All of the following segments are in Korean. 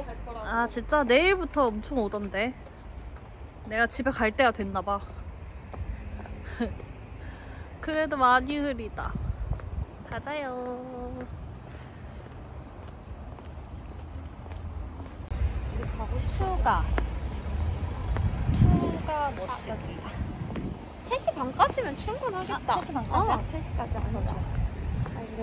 할 거라고. 아 진짜 내일부터 엄청 오던데. 내가 집에 갈 때가 됐나봐. 그래도 많이 흐리다. 가자요. 투가 투가 머시기 3시 반까지면 충분하겠다. 아, 3시 반까지? 어, 3시까지 안 오죠.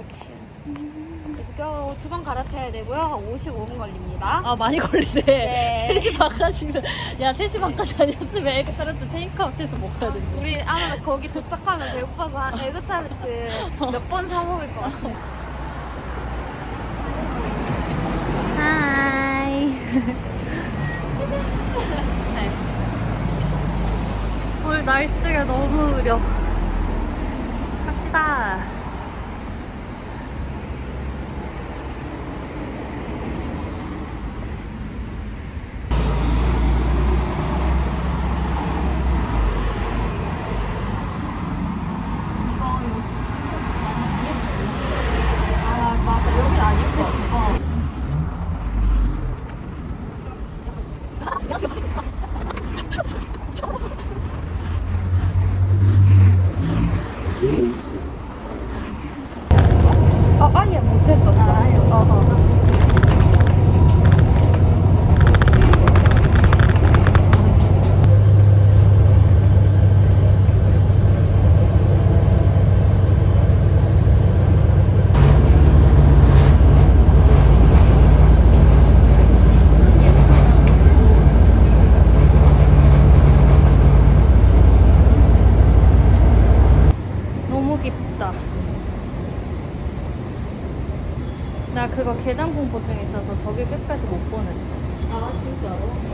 그래서 겨우 두 번 갈아타야 되고요. 55분 걸립니다. 아 많이 걸리네 네. 3시 반까지면 야 3시 반까지 아니었으면 에그타르트 테이크아웃해서 먹어야 되는데 우리 아마 거기 도착하면 배고파서 한 에그타르트 몇 번 사 먹을 것 같아. Hi 오늘 날씨가 너무 흐려 갑시다 아, 맞아. 여기 아닐 것 같아. 어, 아니야, 못했었어. 어허. 너무 깊다 나 그거 계단 공포증 있어서 저기 끝까지 못 보는데 아, 진짜로?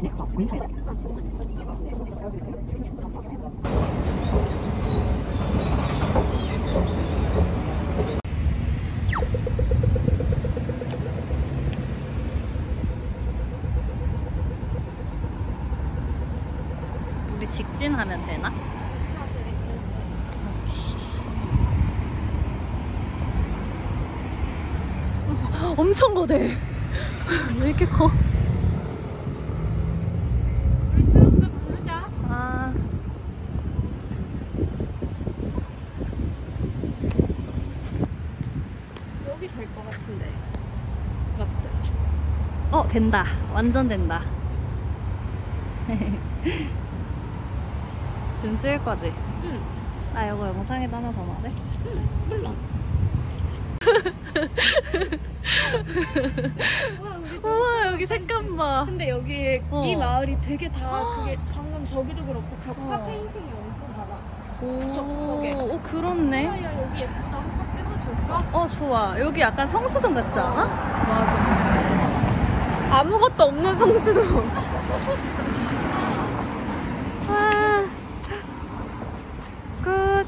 你早归才来。 엄청 거대 왜 이렇게 커? 아 여기 될 것 같은데. 맞지? 어 된다 완전 된다 지금 찍을 거지? 응. 나 이거 영상에다 하나 더 말해? 몰라. 뭐야, 우와 여기 색감 봐 근데 여기 어. 이 마을이 되게 다 그게 방금 저기도 그렇고 벽화 어. 페인팅이 엄청 많아. 오, 구석구석에. 오 그렇네 야, 야 여기 예쁘다. 한 번 찍어줄까? 어 좋아 여기 약간 성수동 같지 않아? 맞아. 아무것도 없는 성수동. 와 끝.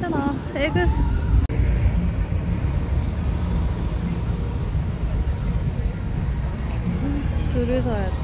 냄새나. 에그. 줄을 서야 돼.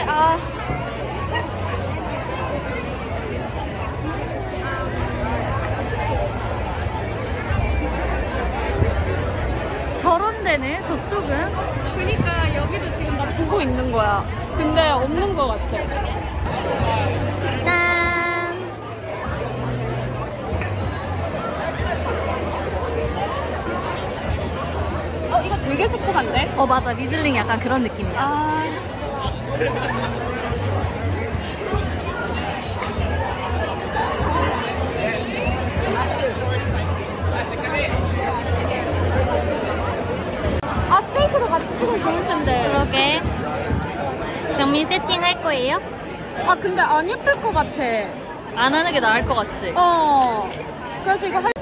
이런데 아 저런 데네 저쪽은 그니까 여기도 지금 나 보고 있는 거야. 근데 없는 거 같아. 짠 어 이거 되게 새콤한데? 어 맞아 리즐링 약간 그런 느낌이야 아 아, 스테이크도 같이 찍으면 좋을 텐데. 그러게 경민 세팅 할 거예요? 아 근데 안 예쁠 것 같아. 안 하는 게 나을 것 같지? 어. 그래서 이거 할.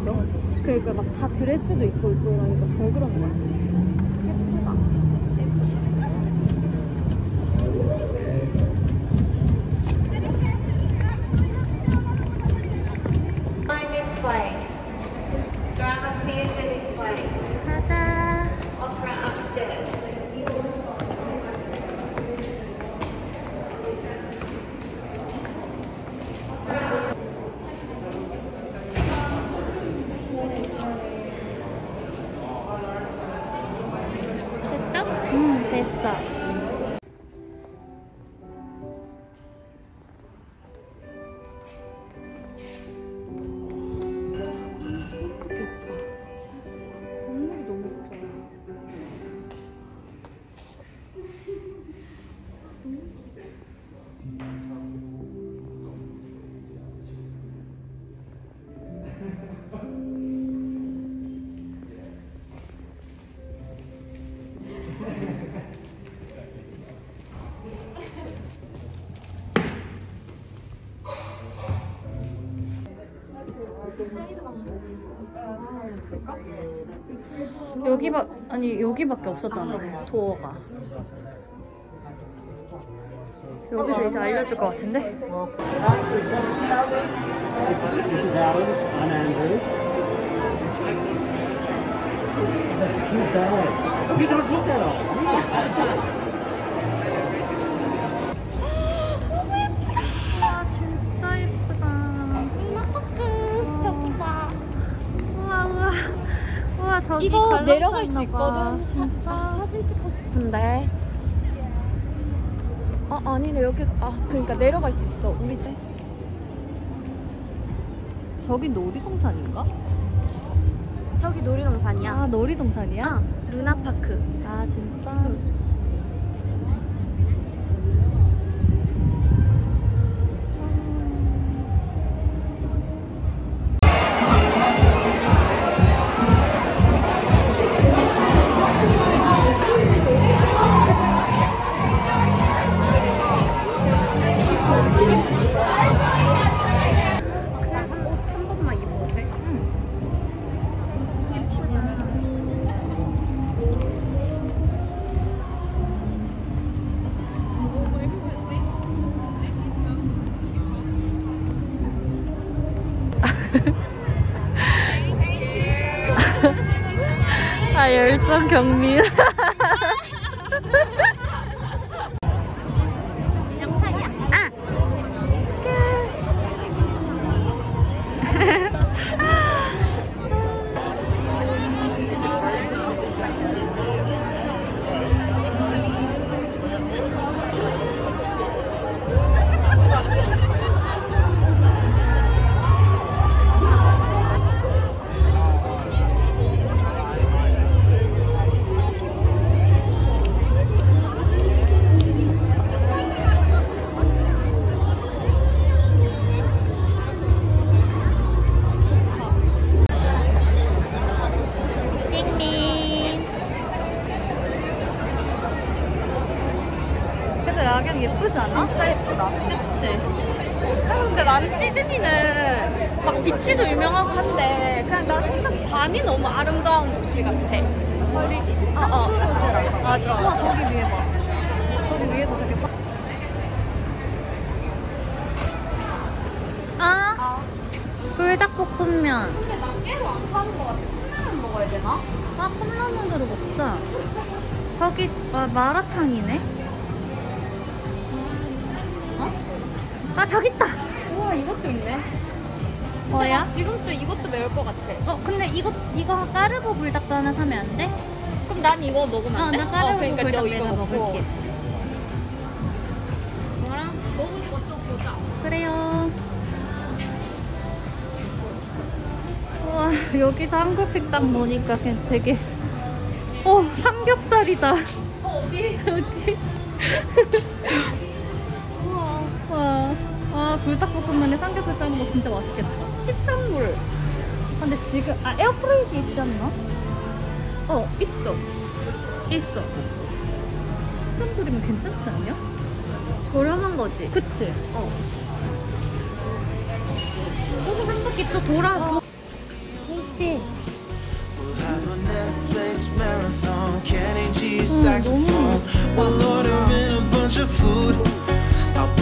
계속. 그러니까 막 다 드레스도 입고 있고 이러니까 더 그런 것 같아. 예쁘다. this way. Drama theatre this way. 가자 Opera upstairs. 됐다? 응 여기밖 아니 여기밖에 없었잖아 도어가. 여기서 이제 알려줄 것 같은데 이거 내려갈 수. 있거든. 사, 아, 사진 찍고 싶은데. 아 아니네 여기 아 그러니까 내려갈 수 있어. 우리 집. 저기 놀이동산인가? 저기 놀이동산이야. 아 놀이동산이야? 아, 루나파크. 아 진짜 그 아 열정 경미 시드니는 막 비치도 유명하고 한데 그냥 나는 항상 밤이 너무 아름다운 도시 같아. 거리 어, 어. 맞아. 우와 저기 위에 봐 저기 위에도 되게 파... 아 불닭볶음면 근데 나 깨로 안 파는 거 같아. 콩나물 먹어야 되나? 아 컵라면으로 먹자 저기 아, 마라탕이네 어? 아 저기 있다 우와 이것도 있네. 뭐야? 지금도 이것도 매울 것 같아. 어 근데 이거 이거 까르보 불닭도 하나 사면 안 돼? 그럼 난 이거 먹으면 안 돼? 어나 까르보 그러니까 불닭 내가. 먹을게 너랑 먹을 것도 보자. 그래요 우와 여기서 한국 식당 보니까 그냥 되게 어 삼겹살이다 어 어디? 여기. 와, 와 불닭볶음면에 삼겹살 짜는 거 진짜 맛있겠다. 13불. 근데 지금 아 에어프라이기 있지 않나? 어 있어. 있어. 13불이면 괜찮지 않냐? 저렴한 거지. 그치? 어. 그거 한 바퀴 또 돌아. 그렇지. We'll have a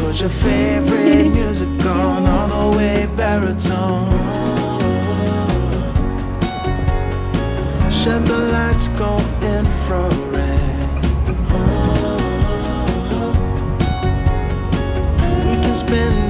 Put your favorite music on all the way baritone. Shut the lights, go infrared. We can spend